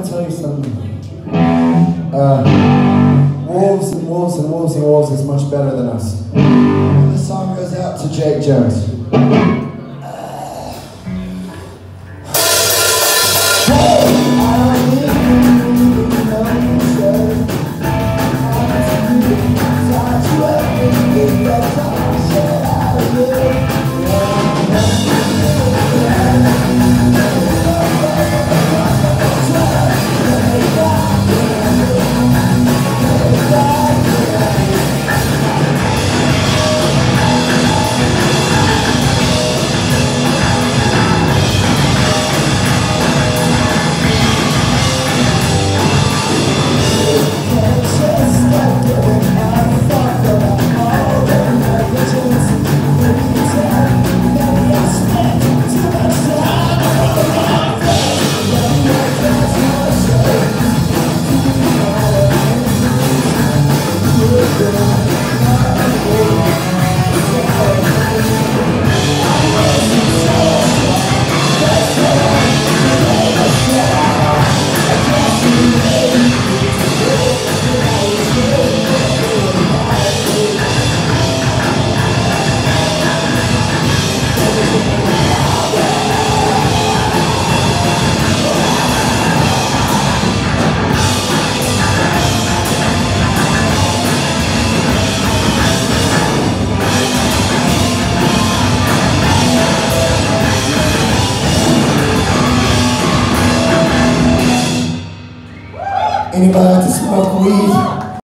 want to tell you something. Uh, wolves and wolves and wolves and wolves is much better than us. And this song goes out to Jake Jones. Anybody like to smoke weed?